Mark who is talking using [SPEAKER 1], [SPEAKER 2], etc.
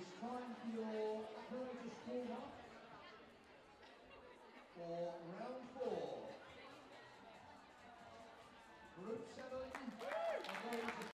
[SPEAKER 1] It's time for your apparatus warm up for round four. Group 7